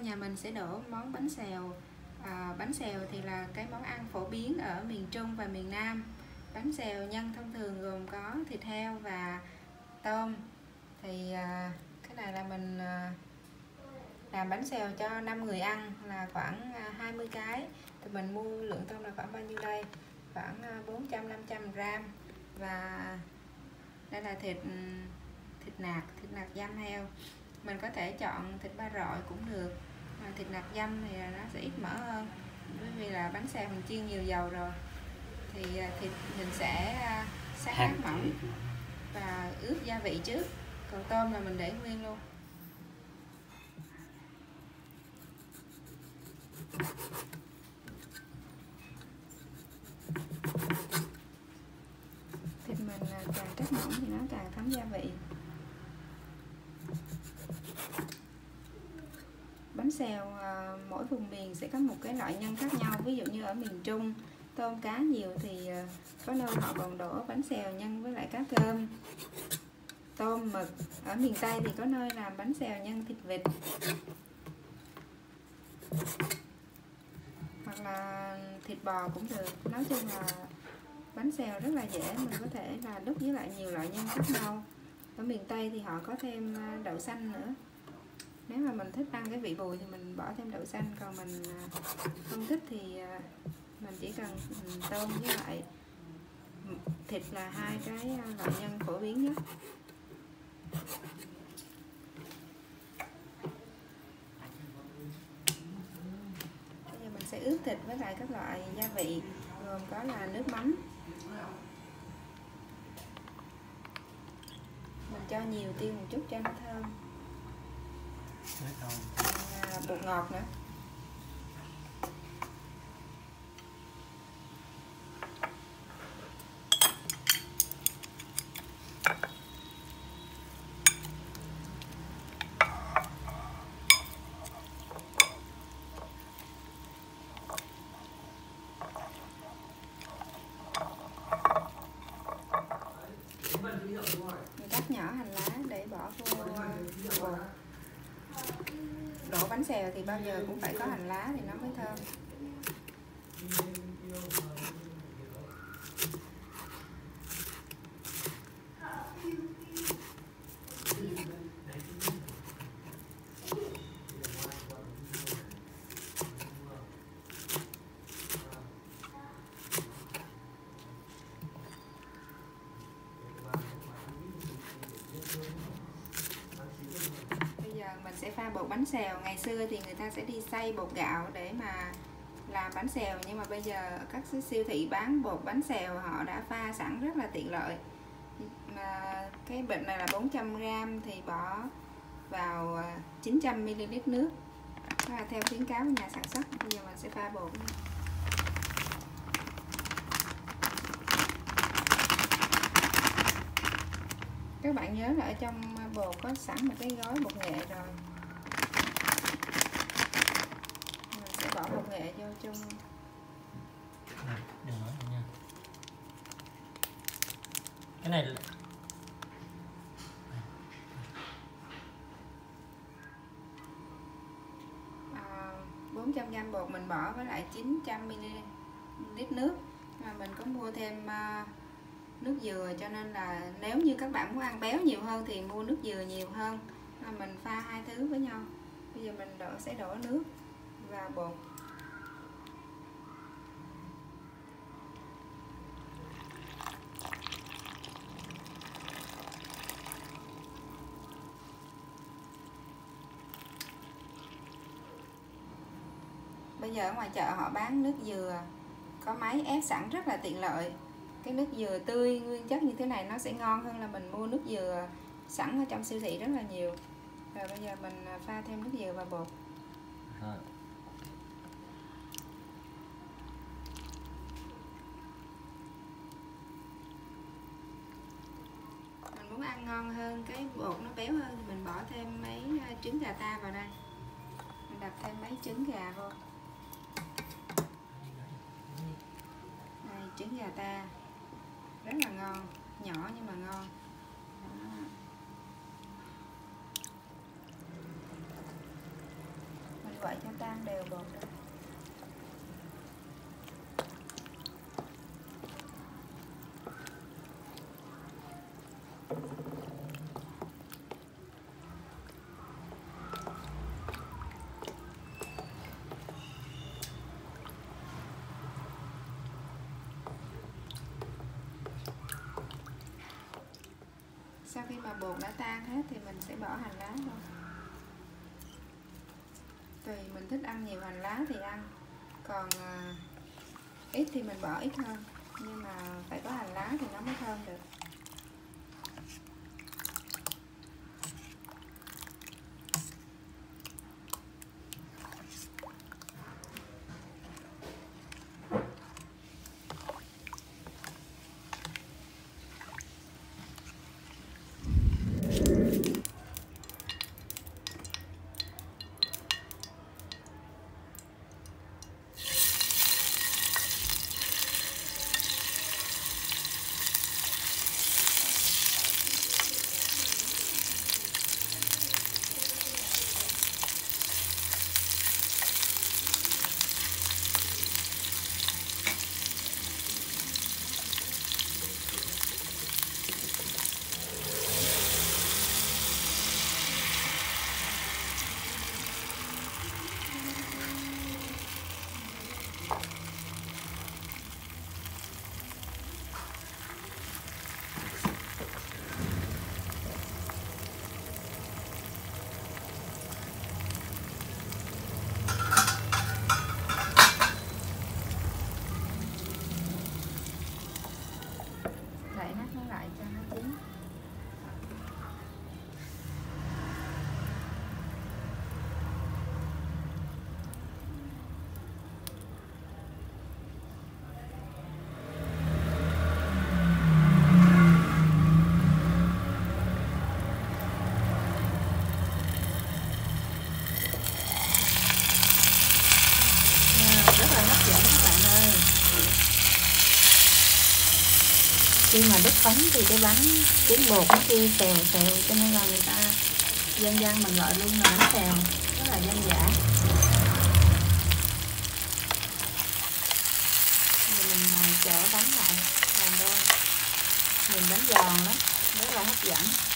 nhà mình sẽ đổ món bánh xèo. À, bánh xèo thì là cái món ăn phổ biến ở miền Trung và miền Nam. Bánh xèo nhân thông thường gồm có thịt heo và tôm. Thì à, cái này là mình à, làm bánh xèo cho 5 người ăn là khoảng à, 20 cái. Thì mình mua lượng tôm là khoảng bao nhiêu đây? Khoảng à, 400 500 gram. Và đây là thịt thịt nạc thịt nạc giam heo. Mình có thể chọn thịt ba rọi cũng được mà thịt nạc dăm thì nó sẽ ít mỡ hơn. Bởi vì là bánh xèo mình chiên nhiều dầu rồi. Thì à, thịt mình sẽ à, sát lát mỏng và ướp gia vị trước. Còn tôm là mình để nguyên luôn. Thịt mình à, càng cắt mỏng thì nó càng thấm gia vị bánh xèo à, mỗi vùng miền sẽ có một cái loại nhân khác nhau. Ví dụ như ở miền Trung tôm cá nhiều thì à, có nơi họ còn đổ bánh xèo nhân với lại cá cơm. Tôm mực ở miền Tây thì có nơi làm bánh xèo nhân thịt vịt. Hoặc là thịt bò cũng được. Nói chung là bánh xèo rất là dễ mình có thể là đúc với lại nhiều loại nhân khác nhau. Ở miền Tây thì họ có thêm à, đậu xanh nữa nếu mà mình thích ăn cái vị bùi thì mình bỏ thêm đậu xanh, còn mình à, không thích thì à, mình chỉ cần ừ, tôm với lại thịt là hai cái à, loại nhân phổ biến nhất. Bây giờ mình sẽ ướp thịt với lại các loại gia vị, gồm có là nước mắm. Mình cho nhiều tiêu một chút cho nó thơm. Bột ngọt nữa thì bao giờ cũng phải có hành lá thì nó mới thơm. Sẽ pha bột bánh xèo. Ngày xưa thì người ta sẽ đi xay bột gạo để mà làm bánh xèo, nhưng mà bây giờ các siêu thị bán bột bánh xèo, họ đã pha sẵn rất là tiện lợi. Mà cái bịch này là 400g thì bỏ vào à, 900ml nước. Và theo khuyến cáo của nhà sản xuất, bây giờ mình sẽ pha bột các bạn nhớ là ở trong bột có sẵn một cái gói bột nghệ rồi. Bột nghệ vô chung. Đừng nói nha. Cái này à, 400 g bột mình bỏ với lại 900 ml nước. Mà mình có mua thêm uh, nước dừa cho nên là nếu như các bạn muốn ăn béo nhiều hơn thì mua nước dừa nhiều hơn. Là mình pha hai thứ với nhau. Bây giờ mình đổ sẽ đổ nước vào bột bây giờ ở ngoài chợ họ bán nước dừa có máy ép sẵn rất là tiện lợi. Cái nước dừa tươi nguyên chất như thế này nó sẽ ngon hơn là mình mua nước dừa sẵn ở trong siêu thị rất là nhiều. Rồi bây giờ mình à, pha thêm nước dừa vào bột. Rồi. mình muốn ăn ngon hơn cái bột nó béo hơn thì mình bỏ thêm mấy à, trứng gà ta vào đây. Mình đập thêm mấy trứng gà vô đây trứng gà ta. Rất là ngon, nhỏ nhưng mà ngon. Mình vậy cho tan đều bột. đó. Sau khi mà bột đã tan hết thì mình sẽ bỏ hành lá vô. Tùy mình thích ăn nhiều hành lá thì ăn. Còn à, ít thì mình bỏ ít hơn. Nhưng mà phải có hành lá thì nó mới thơm được. Cho nó. Bánh thì cái bánh trứng bột nó kia xèo xèo, cho nên là người ta dân gian mình gọi luôn là bánh xèo, rất là dân dã mình à, chở bánh lại, làm đôi nhìn bánh giòn lắm, rất là hấp dẫn.